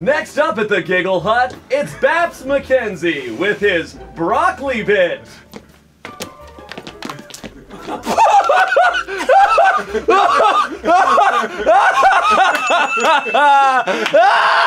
Next up at the Giggle Hut, it's Babs McKenzie with his broccoli bit.